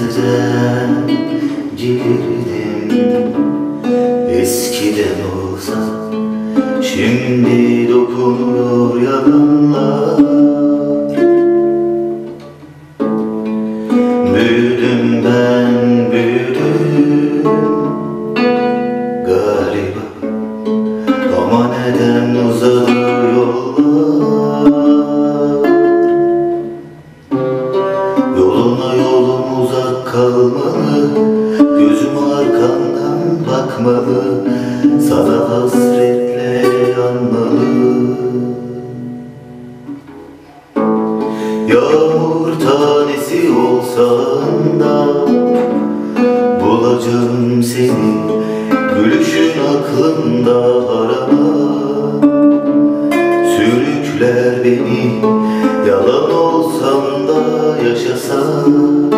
görmeden gelirdim Eskiden şimdi dokunuyor yalanlar. Büyüdüm ben büyüdüm galiba. Ama neden uzadı kalmalı. Gözüm arkandan bakmalı. Sana hasretle yanmalı. Yağmur tanesi olsan da Bulacağım seni. Gülüşün aklımda arama Sürükler beni. Yalan olsam da yaşasak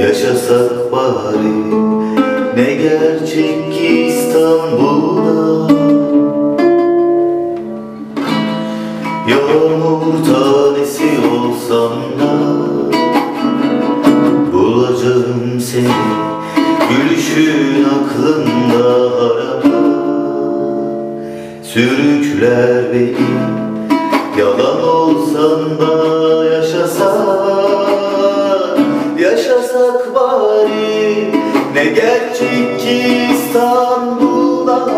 Yaşasak bari Ne gerçek ki İstanbul'da. Yağmur tanesi olsam da Bulacağım seni Gülüşün aklımda arama Sürükler beni Yalan olsan da Ne gerçek İstanbul'da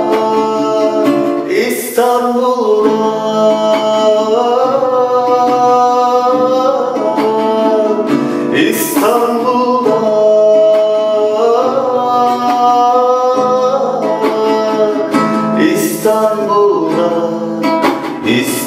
İstanbul'da İstanbul'da İstanbul'da İstanbul'da